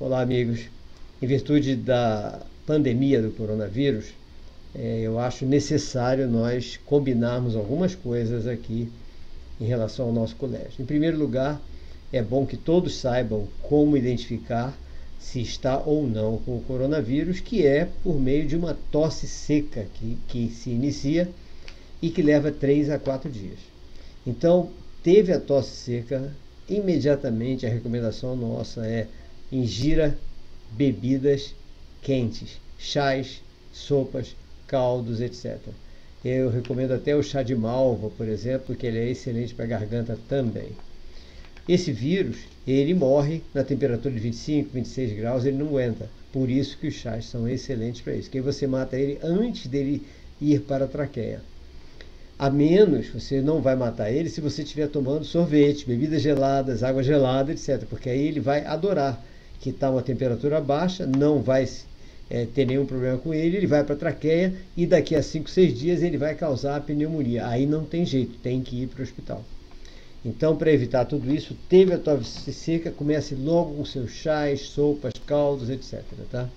Olá, amigos. Em virtude da pandemia do coronavírus, é, eu acho necessário nós combinarmos algumas coisas aqui em relação ao nosso colégio. Em primeiro lugar, é bom que todos saibam como identificar se está ou não com o coronavírus, que é por meio de uma tosse seca que, que se inicia e que leva 3 a 4 dias. Então, teve a tosse seca, imediatamente a recomendação nossa é ingira bebidas quentes, chás, sopas, caldos, etc. Eu recomendo até o chá de malva, por exemplo, que ele é excelente para a garganta também. Esse vírus, ele morre na temperatura de 25, 26 graus, ele não aguenta. Por isso que os chás são excelentes para isso. Que você mata ele antes dele ir para a traqueia. A menos, você não vai matar ele se você estiver tomando sorvete, bebidas geladas, água gelada, etc. Porque aí ele vai adorar que está uma temperatura baixa, não vai é, ter nenhum problema com ele, ele vai para a traqueia e daqui a 5, 6 dias ele vai causar a pneumonia. Aí não tem jeito, tem que ir para o hospital. Então, para evitar tudo isso, teve a tosse seca, comece logo com seus chás, sopas, caldos, etc. Tá?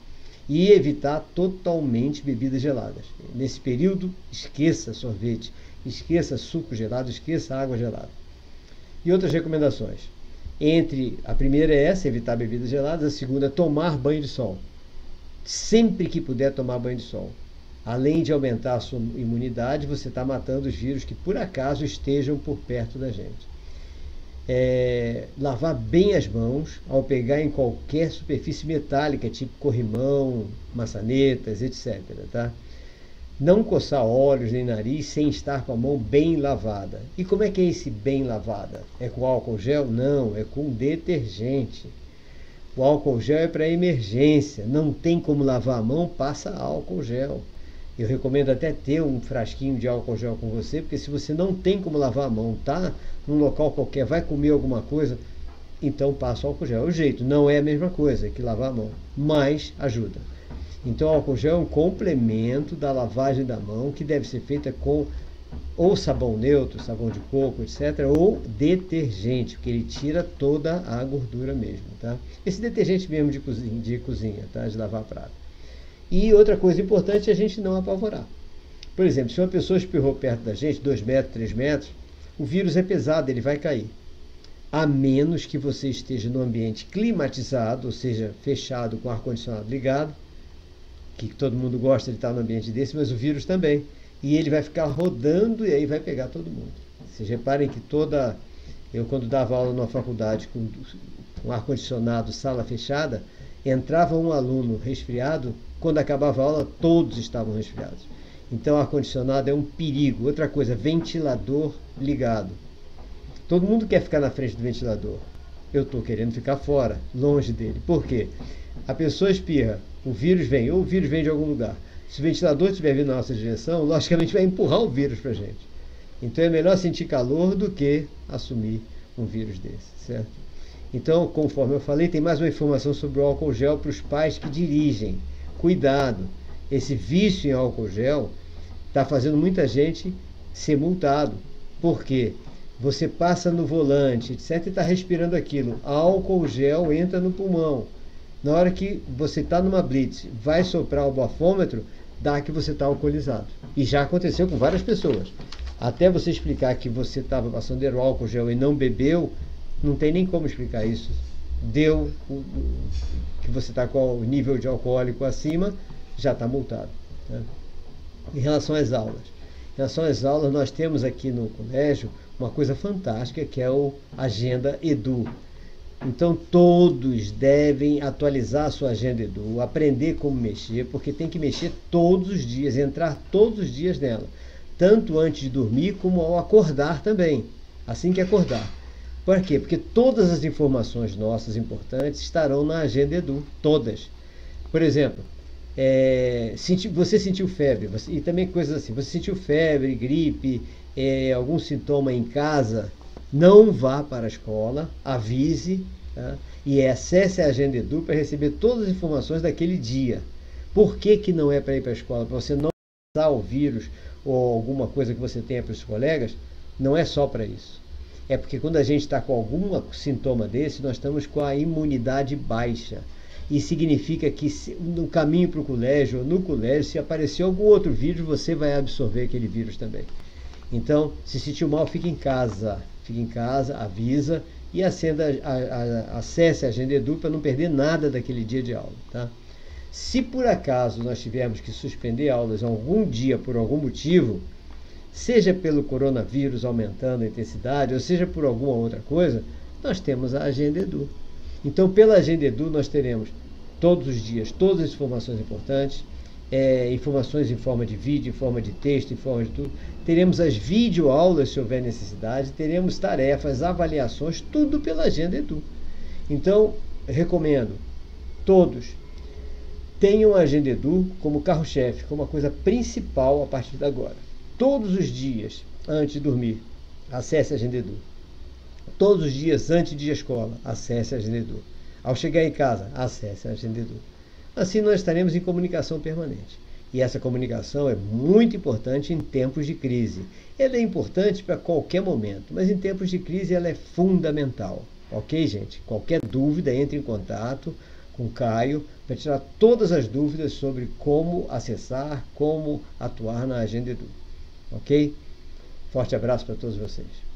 E evitar totalmente bebidas geladas. Nesse período, esqueça sorvete, esqueça suco gelado, esqueça água gelada. E outras recomendações. Entre a primeira é essa, evitar bebidas geladas, a segunda, tomar banho de sol. Sempre que puder tomar banho de sol. Além de aumentar a sua imunidade, você está matando os vírus que por acaso estejam por perto da gente. É, lavar bem as mãos ao pegar em qualquer superfície metálica, tipo corrimão, maçanetas, etc. Tá? Não coçar olhos nem nariz sem estar com a mão bem lavada. E como é que é esse bem lavada? É com álcool gel? Não, é com detergente. O álcool gel é para emergência. Não tem como lavar a mão, passa álcool gel. Eu recomendo até ter um frasquinho de álcool gel com você, porque se você não tem como lavar a mão, tá num local qualquer, vai comer alguma coisa, então passa o álcool gel. O jeito, não é a mesma coisa que lavar a mão, mas ajuda. Então, o álcool gel é um complemento da lavagem da mão que deve ser feita com ou sabão neutro, sabão de coco, etc., ou detergente, porque ele tira toda a gordura mesmo, tá? Esse detergente mesmo de cozinha, de cozinha, tá? De lavar prato. E outra coisa importante é a gente não apavorar. Por exemplo, se uma pessoa espirrou perto da gente, 2 metros, 3 metros, o vírus é pesado, ele vai cair. A menos que você esteja no ambiente climatizado, ou seja, fechado com ar-condicionado ligado, que todo mundo gosta de estar no ambiente desse, mas o vírus também. E ele vai ficar rodando e aí vai pegar todo mundo. Vocês reparem que toda. Eu, quando dava aula numa faculdade com um ar-condicionado, sala fechada, entrava um aluno resfriado, quando acabava a aula, todos estavam resfriados. Então, ar-condicionado é um perigo. Outra coisa, ventilador ligado. Todo mundo quer ficar na frente do ventilador. Eu estou querendo ficar fora, longe dele. Por quê? A pessoa espirra, o vírus vem, ou o vírus vem de algum lugar. Se o ventilador estiver vindo na nossa direção, logicamente vai empurrar o vírus para a gente. Então é melhor sentir calor do que assumir um vírus desse, certo? Então, conforme eu falei, tem mais uma informação sobre o álcool gel para os pais que dirigem. Cuidado, esse vício em álcool gel está fazendo muita gente ser multado. Por quê? Você passa no volante, etc., e está respirando aquilo. Álcool gel entra no pulmão. Na hora que você está numa blitz, vai soprar o bafômetro, dá que você está alcoolizado. E já aconteceu com várias pessoas. Até você explicar que você estava passando álcool gel e não bebeu, não tem nem como explicar isso. Deu o, que você está com o nível de alcoólico acima, já está multado. Tá? Em relação às aulas. Em relação às aulas, nós temos aqui no colégio uma coisa fantástica que é o Agenda Edu. Então todos devem atualizar a sua agenda Edu, aprender como mexer, porque tem que mexer todos os dias, entrar todos os dias nela, tanto antes de dormir como ao acordar também, assim que acordar. Por quê? Porque todas as informações nossas importantes estarão na agenda Edu, todas. Por exemplo, é, você sentiu febre, e também coisas assim, você sentiu febre, gripe, é, algum sintoma em casa, não vá para a escola, avise tá? e acesse a Agenda Edu para receber todas as informações daquele dia. Por que, que não é para ir para a escola? Para você não passar o vírus ou alguma coisa que você tenha para os colegas? Não é só para isso. É porque quando a gente está com algum sintoma desse, nós estamos com a imunidade baixa. e significa que no caminho para o colégio ou no colégio, se aparecer algum outro vírus, você vai absorver aquele vírus também. Então, se sentiu mal, fique em casa. Fique em casa, avisa e acenda, a, a, acesse a Agenda Edu para não perder nada daquele dia de aula. Tá? Se por acaso nós tivermos que suspender aulas algum dia por algum motivo, seja pelo coronavírus aumentando a intensidade, ou seja por alguma outra coisa, nós temos a Agenda Edu. Então, pela Agenda Edu, nós teremos todos os dias todas as informações importantes, é, informações em forma de vídeo, em forma de texto, em forma de tudo. Teremos as videoaulas, se houver necessidade, teremos tarefas, avaliações, tudo pela Agenda Edu. Então, recomendo todos tenham a Agenda Edu como carro-chefe, como a coisa principal a partir de agora. Todos os dias, antes de dormir, acesse a Agenda Edu. Todos os dias, antes de ir à escola, acesse a Agenda Edu. Ao chegar em casa, acesse a Agenda Edu. Assim nós estaremos em comunicação permanente. E essa comunicação é muito importante em tempos de crise. Ela é importante para qualquer momento, mas em tempos de crise ela é fundamental. Ok, gente? Qualquer dúvida, entre em contato com o Caio para tirar todas as dúvidas sobre como acessar, como atuar na Agenda Edu. Ok? Forte abraço para todos vocês.